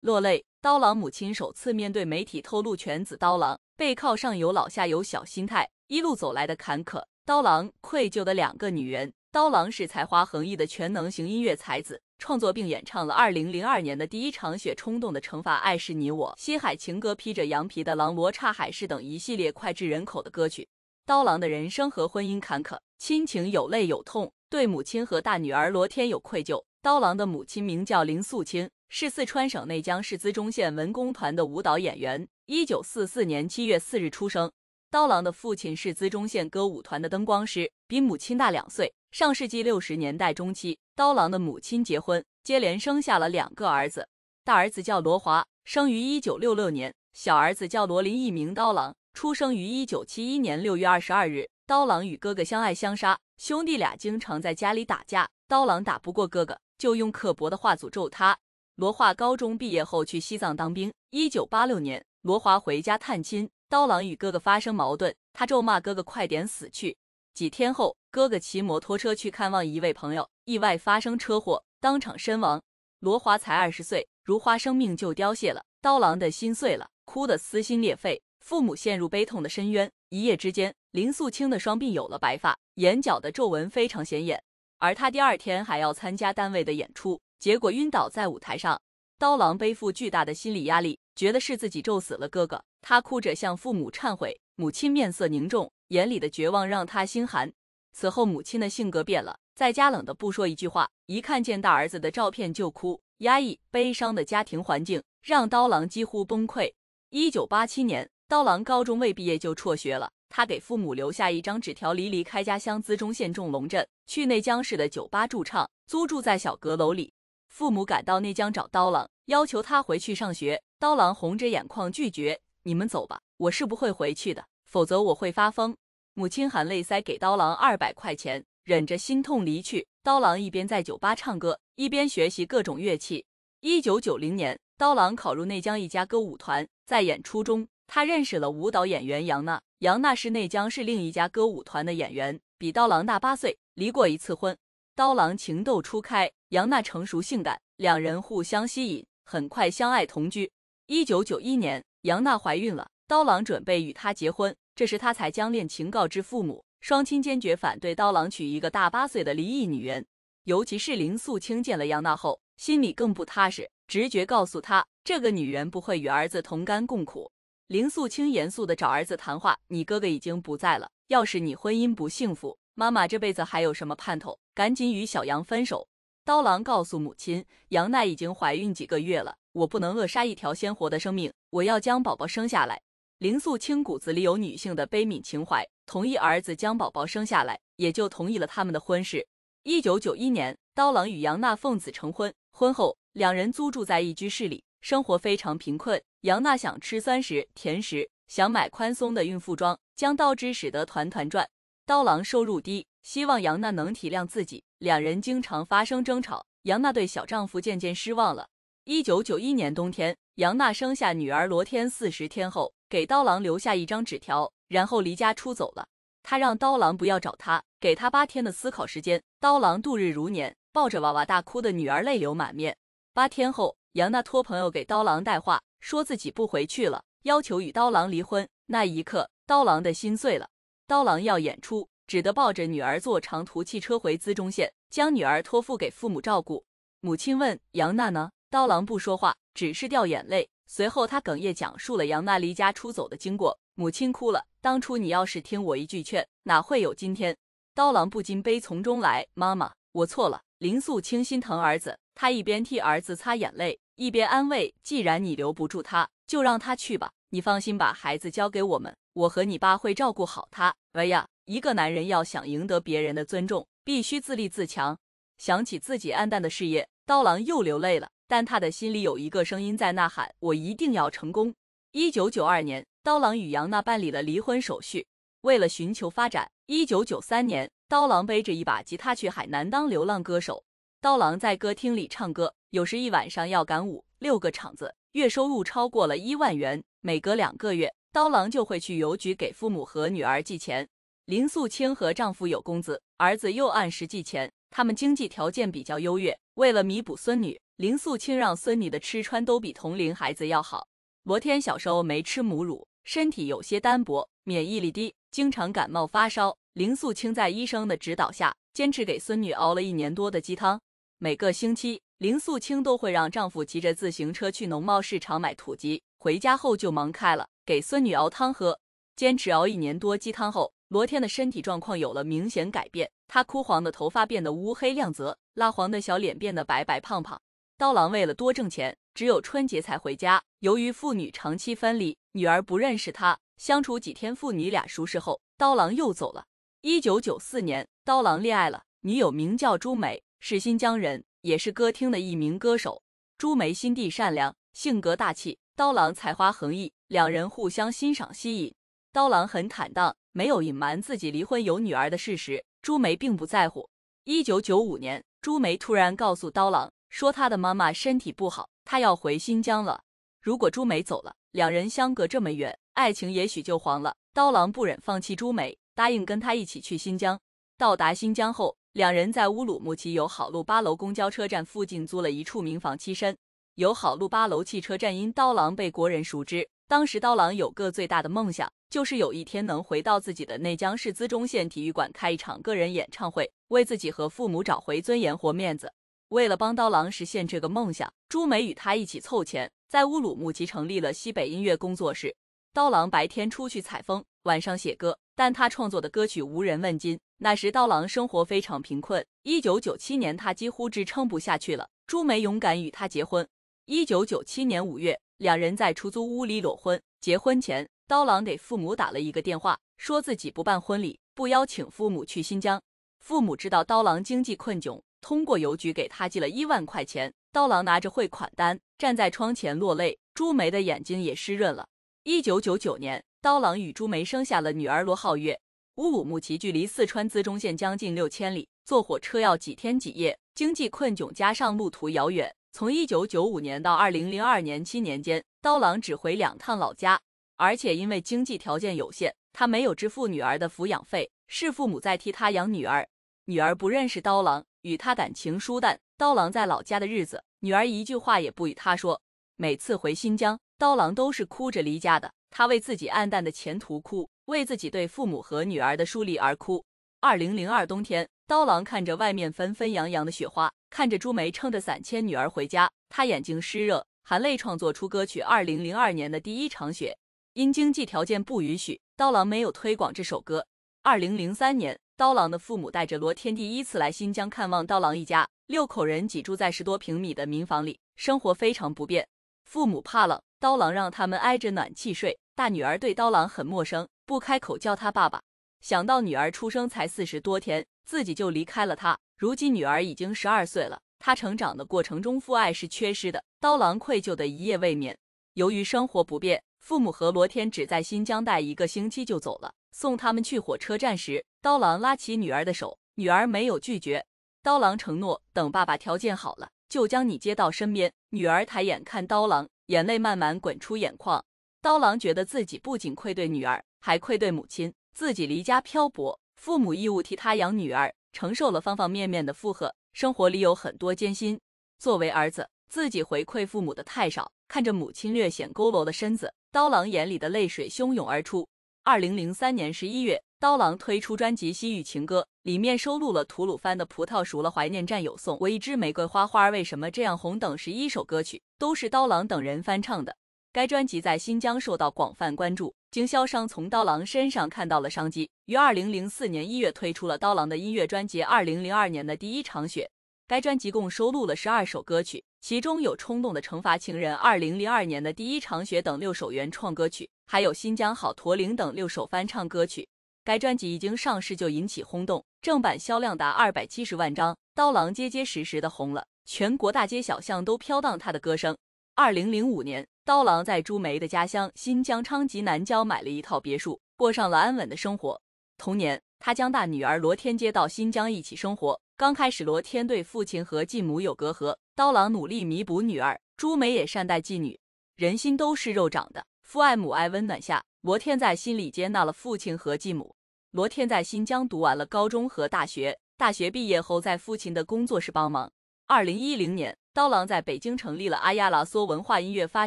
落泪。刀郎母亲首次面对媒体透露，犬子刀郎背靠上有老下有小心态，一路走来的坎坷。刀郎愧疚的两个女人。刀郎是才华横溢的全能型音乐才子，创作并演唱了2002年的第一场雪，冲动的惩罚，爱是你我，西海情歌，披着羊皮的狼，罗刹海市等一系列脍炙人口的歌曲。刀郎的人生和婚姻坎坷，亲情有泪有痛，对母亲和大女儿罗天有愧疚。刀郎的母亲名叫林素清。是四川省内江市资中县文工团的舞蹈演员，一九四四年七月四日出生。刀郎的父亲是资中县歌舞团的灯光师，比母亲大两岁。上世纪六十年代中期，刀郎的母亲结婚，接连生下了两个儿子，大儿子叫罗华，生于一九六六年；小儿子叫罗林，一名刀郎，出生于一九七一年六月二十二日。刀郎与哥哥相爱相杀，兄弟俩经常在家里打架，刀郎打不过哥哥，就用刻薄的话诅咒他。罗华高中毕业后去西藏当兵。一九八六年，罗华回家探亲，刀郎与哥哥发生矛盾，他咒骂哥哥快点死去。几天后，哥哥骑摩托车去看望一位朋友，意外发生车祸，当场身亡。罗华才二十岁，如花生命就凋谢了。刀郎的心碎了，哭得撕心裂肺，父母陷入悲痛的深渊。一夜之间，林素清的双鬓有了白发，眼角的皱纹非常显眼，而他第二天还要参加单位的演出。结果晕倒在舞台上，刀郎背负巨大的心理压力，觉得是自己咒死了哥哥。他哭着向父母忏悔，母亲面色凝重，眼里的绝望让他心寒。此后，母亲的性格变了，在家冷的不说一句话，一看见大儿子的照片就哭。压抑、悲伤的家庭环境让刀郎几乎崩溃。一九八七年，刀郎高中未毕业就辍学了。他给父母留下一张纸条，离离开家乡资中县众龙镇，去内江市的酒吧驻唱，租住在小阁楼里。父母赶到内江找刀郎，要求他回去上学。刀郎红着眼眶拒绝：“你们走吧，我是不会回去的，否则我会发疯。”母亲含泪塞给刀郎二百块钱，忍着心痛离去。刀郎一边在酒吧唱歌，一边学习各种乐器。一九九零年，刀郎考入内江一家歌舞团，在演出中，他认识了舞蹈演员杨娜。杨娜是内江市另一家歌舞团的演员，比刀郎大八岁，离过一次婚。刀郎情窦初开，杨娜成熟性感，两人互相吸引，很快相爱同居。一九九一年，杨娜怀孕了，刀郎准备与她结婚，这时他才将恋情告知父母，双亲坚决反对刀郎娶一个大八岁的离异女人。尤其是林素清见了杨娜后，心里更不踏实，直觉告诉她，这个女人不会与儿子同甘共苦。林素清严肃地找儿子谈话：“你哥哥已经不在了，要是你婚姻不幸福。”妈妈这辈子还有什么盼头？赶紧与小杨分手。刀郎告诉母亲，杨奈已经怀孕几个月了，我不能扼杀一条鲜活的生命，我要将宝宝生下来。林素清骨子里有女性的悲悯情怀，同意儿子将宝宝生下来，也就同意了他们的婚事。一九九一年，刀郎与杨娜奉子成婚。婚后，两人租住在一居室里，生活非常贫困。杨娜想吃酸食、甜食，想买宽松的孕妇装，将刀枝使得团团转。刀郎收入低，希望杨娜能体谅自己，两人经常发生争吵。杨娜对小丈夫渐渐失望了。一九九一年冬天，杨娜生下女儿罗天，四十天后给刀郎留下一张纸条，然后离家出走了。她让刀郎不要找她，给她八天的思考时间。刀郎度日如年，抱着娃娃大哭的女儿泪流满面。八天后，杨娜托朋友给刀郎带话，说自己不回去了，要求与刀郎离婚。那一刻，刀郎的心碎了。刀郎要演出，只得抱着女儿坐长途汽车回资中县，将女儿托付给父母照顾。母亲问杨娜呢？刀郎不说话，只是掉眼泪。随后他哽咽讲述了杨娜离家出走的经过。母亲哭了，当初你要是听我一句劝，哪会有今天？刀郎不禁悲从中来。妈妈，我错了。林素清心疼儿子，他一边替儿子擦眼泪，一边安慰：既然你留不住他，就让他去吧。你放心，把孩子交给我们。我和你爸会照顾好他。哎呀，一个男人要想赢得别人的尊重，必须自立自强。想起自己黯淡的事业，刀郎又流泪了。但他的心里有一个声音在呐喊：我一定要成功。一九九二年，刀郎与杨娜办理了离婚手续。为了寻求发展，一九九三年，刀郎背着一把吉他去海南当流浪歌手。刀郎在歌厅里唱歌，有时一晚上要赶五六个场子，月收入超过了一万元。每隔两个月。刀郎就会去邮局给父母和女儿寄钱。林素清和丈夫有工资，儿子又按时寄钱，他们经济条件比较优越。为了弥补孙女，林素清让孙女的吃穿都比同龄孩子要好。罗天小时候没吃母乳，身体有些单薄，免疫力低，经常感冒发烧。林素清在医生的指导下，坚持给孙女熬了一年多的鸡汤。每个星期，林素清都会让丈夫骑着自行车去农贸市场买土鸡，回家后就忙开了，给孙女熬汤喝。坚持熬一年多鸡汤后，罗天的身体状况有了明显改变，他枯黄的头发变得乌黑亮泽，蜡黄的小脸变得白白胖胖。刀郎为了多挣钱，只有春节才回家。由于父女长期分离，女儿不认识他。相处几天，父女俩熟识后，刀郎又走了。一九九四年，刀郎恋爱了，女友名叫朱梅，是新疆人，也是歌厅的一名歌手。朱梅心地善良，性格大气，刀郎才华横溢，两人互相欣赏吸引。刀郎很坦荡，没有隐瞒自己离婚有女儿的事实，朱梅并不在乎。一九九五年，朱梅突然告诉刀郎。说他的妈妈身体不好，她要回新疆了。如果朱梅走了，两人相隔这么远，爱情也许就黄了。刀郎不忍放弃朱梅，答应跟他一起去新疆。到达新疆后，两人在乌鲁木齐友好路八楼公交车站附近租了一处民房栖身。友好路八楼汽车站因刀郎被国人熟知，当时刀郎有个最大的梦想，就是有一天能回到自己的内江市资中县体育馆开一场个人演唱会，为自己和父母找回尊严或面子。为了帮刀郎实现这个梦想，朱梅与他一起凑钱，在乌鲁木齐成立了西北音乐工作室。刀郎白天出去采风，晚上写歌，但他创作的歌曲无人问津。那时刀郎生活非常贫困。一九九七年，他几乎支撑不下去了，朱梅勇敢与他结婚。一九九七年五月，两人在出租屋里裸婚。结婚前，刀郎给父母打了一个电话，说自己不办婚礼，不邀请父母去新疆。父母知道刀郎经济困窘。通过邮局给他寄了一万块钱，刀郎拿着汇款单站在窗前落泪，朱梅的眼睛也湿润了。一九九九年，刀郎与朱梅生下了女儿罗皓月。乌鲁木齐距离四川资中县将近六千里，坐火车要几天几夜，经济困窘加上路途遥远，从一九九五年到二零零二年七年间，刀郎只回两趟老家，而且因为经济条件有限，他没有支付女儿的抚养费，是父母在替他养女儿。女儿不认识刀郎。与他感情疏淡，刀郎在老家的日子，女儿一句话也不与他说。每次回新疆，刀郎都是哭着离家的。他为自己暗淡的前途哭，为自己对父母和女儿的疏离而哭。二零零二冬天，刀郎看着外面纷纷扬扬的雪花，看着朱梅撑着伞牵女儿回家，他眼睛湿热，含泪创作出歌曲《二零零二年的第一场雪》。因经济条件不允许，刀郎没有推广这首歌。二零零三年。刀郎的父母带着罗天第一次来新疆看望刀郎一家，六口人挤住在十多平米的民房里，生活非常不便。父母怕冷，刀郎让他们挨着暖气睡。大女儿对刀郎很陌生，不开口叫他爸爸。想到女儿出生才四十多天，自己就离开了他。如今女儿已经十二岁了，他成长的过程中父爱是缺失的，刀郎愧疚的一夜未眠。由于生活不便，父母和罗天只在新疆待一个星期就走了。送他们去火车站时，刀郎拉起女儿的手，女儿没有拒绝。刀郎承诺，等爸爸条件好了，就将你接到身边。女儿抬眼看刀郎，眼泪慢慢滚出眼眶。刀郎觉得自己不仅愧对女儿，还愧对母亲。自己离家漂泊，父母义务替他养女儿，承受了方方面面的负荷，生活里有很多艰辛。作为儿子，自己回馈父母的太少，看着母亲略显佝偻的身子，刀郎眼里的泪水汹涌而出。二零零三年十一月，刀郎推出专辑《西域情歌》，里面收录了吐鲁番的《葡萄熟了》《怀念战友颂》《我一枝玫瑰花花为什么这样红》等十一首歌曲，都是刀郎等人翻唱的。该专辑在新疆受到广泛关注，经销商从刀郎身上看到了商机，于二零零四年一月推出了刀郎的音乐专辑《二零零二年的第一场雪》。该专辑共收录了十二首歌曲，其中有《冲动的惩罚》《情人》《二零零二年的第一场雪》等六首原创歌曲，还有《新疆好》《驼铃》等六首翻唱歌曲。该专辑一经上市就引起轰动，正版销量达二百七十万张，刀郎结结实实的红了，全国大街小巷都飘荡他的歌声。二零零五年，刀郎在朱梅的家乡新疆昌吉南郊买了一套别墅，过上了安稳的生活。同年，他将大女儿罗天接到新疆一起生活。刚开始，罗天对父亲和继母有隔阂，刀郎努力弥补女儿，朱梅也善待继女。人心都是肉长的，父爱母爱温暖下，罗天在心里接纳了父亲和继母。罗天在新疆读完了高中和大学，大学毕业后在父亲的工作室帮忙。二零一零年，刀郎在北京成立了阿亚拉梭文化音乐发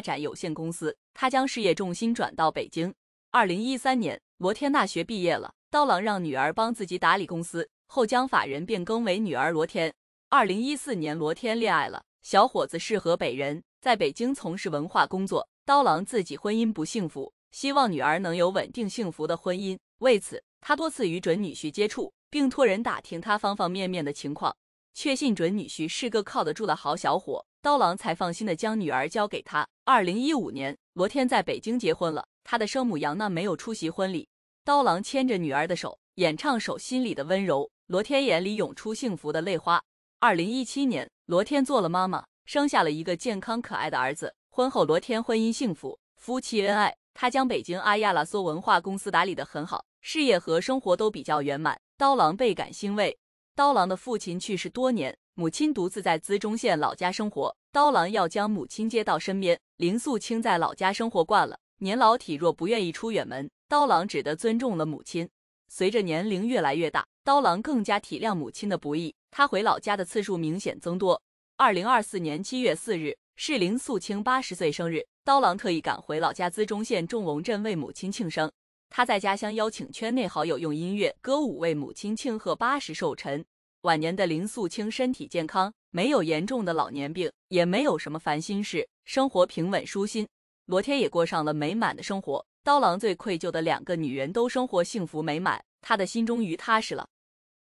展有限公司，他将事业重心转到北京。二零一三年，罗天大学毕业了，刀郎让女儿帮自己打理公司，后将法人变更为女儿罗天。二零一四年，罗天恋爱了小伙子，是河北人，在北京从事文化工作。刀郎自己婚姻不幸福，希望女儿能有稳定幸福的婚姻，为此他多次与准女婿接触，并托人打听他方方面面的情况。确信准女婿是个靠得住的好小伙，刀郎才放心的将女儿交给他。二零一五年，罗天在北京结婚了，他的生母杨娜没有出席婚礼。刀郎牵着女儿的手，演唱首《心里的温柔》，罗天眼里涌出幸福的泪花。二零一七年，罗天做了妈妈，生下了一个健康可爱的儿子。婚后，罗天婚姻幸福，夫妻恩爱。他将北京阿亚拉索文化公司打理得很好，事业和生活都比较圆满。刀郎倍感欣慰。刀郎的父亲去世多年，母亲独自在资中县老家生活。刀郎要将母亲接到身边。林素清在老家生活惯了，年老体弱，不愿意出远门。刀郎只得尊重了母亲。随着年龄越来越大，刀郎更加体谅母亲的不易，他回老家的次数明显增多。二零二四年七月四日是林素清八十岁生日，刀郎特意赶回老家资中县众龙镇为母亲庆生。他在家乡邀请圈内好友用音乐歌舞为母亲庆贺八十寿辰。晚年的林素清身体健康，没有严重的老年病，也没有什么烦心事，生活平稳舒心。罗天也过上了美满的生活。刀郎最愧疚的两个女人都生活幸福美满，他的心终于踏实了。